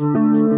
Música